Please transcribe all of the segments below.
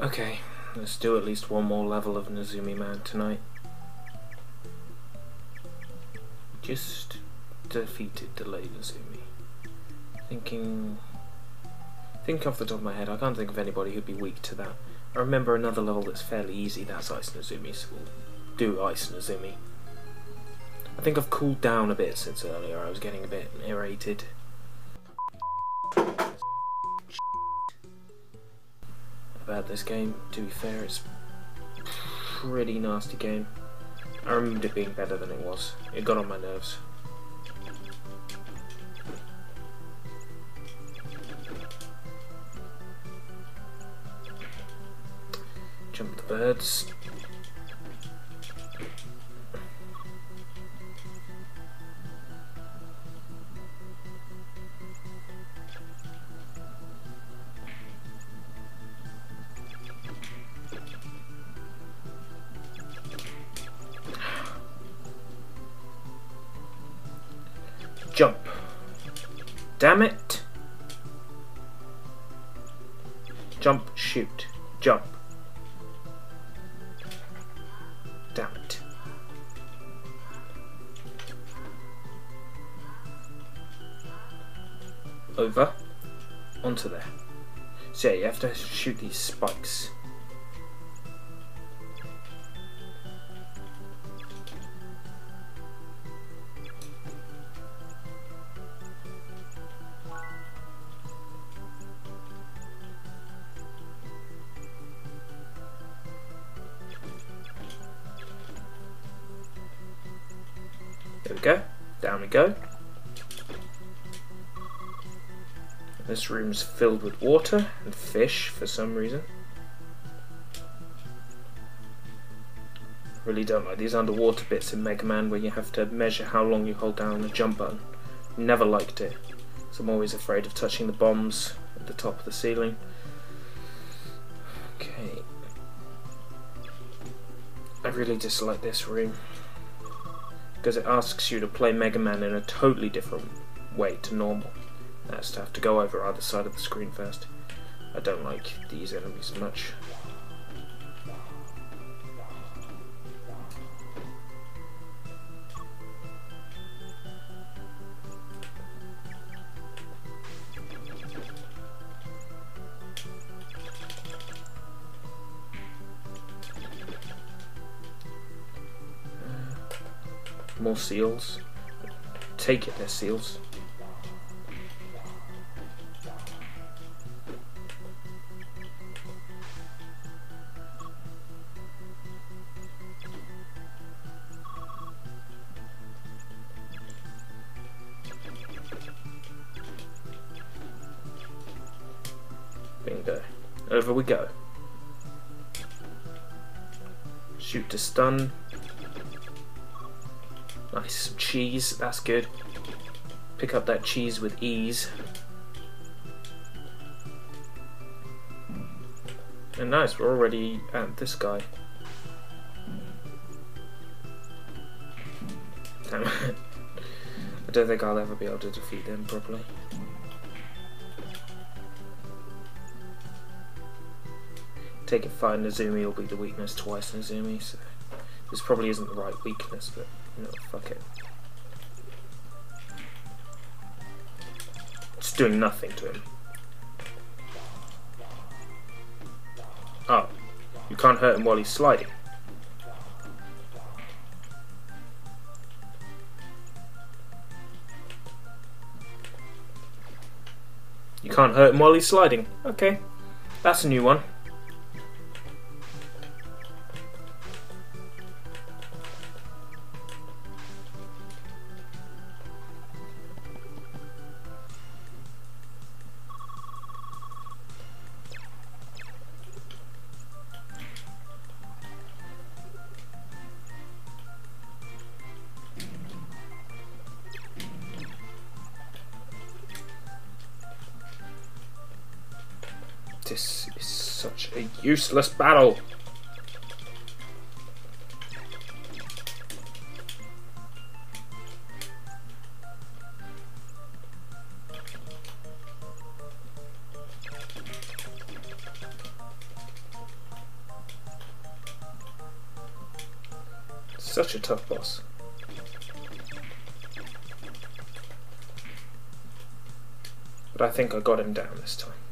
Okay, let's do at least one more level of Nezumi Man tonight. Just defeated Delay Nezumi. Thinking... Think off the top of my head, I can't think of anybody who'd be weak to that. I remember another level that's fairly easy, that's Ice Nezumi, so we'll do Ice Nezumi. I think I've cooled down a bit since earlier, I was getting a bit irritated. about this game. To be fair, it's pretty nasty game. I remember it being better than it was. It got on my nerves. Birds. Jump. Damn it. Jump, shoot. Jump. It. Over. Onto there. So yeah, you have to shoot these spikes. There we go. Down we go. This room's filled with water and fish for some reason. Really don't like these underwater bits in Mega Man where you have to measure how long you hold down the jump button. Never liked it. So I'm always afraid of touching the bombs at the top of the ceiling. Okay. I really dislike this room because it asks you to play Mega Man in a totally different way to normal. That's to have to go over either side of the screen first. I don't like these enemies much. More seals. Take it, they're seals. Bingo. Over we go. Shoot to stun. Nice, some cheese, that's good. Pick up that cheese with ease. And nice, we're already at this guy. Damn it. I don't think I'll ever be able to defeat them properly. Take it fine, Nezumi will be the weakness twice Nezumi, so this probably isn't the right weakness, but no, fuck it. It's doing nothing to him. Oh, you can't hurt him while he's sliding. You can't hurt him while he's sliding. Okay, that's a new one. This is such a useless battle. Such a tough boss. But I think I got him down this time.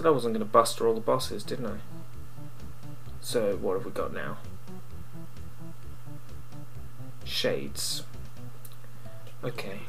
Said I wasn't going to buster all the bosses, didn't I? So, what have we got now? Shades. Okay.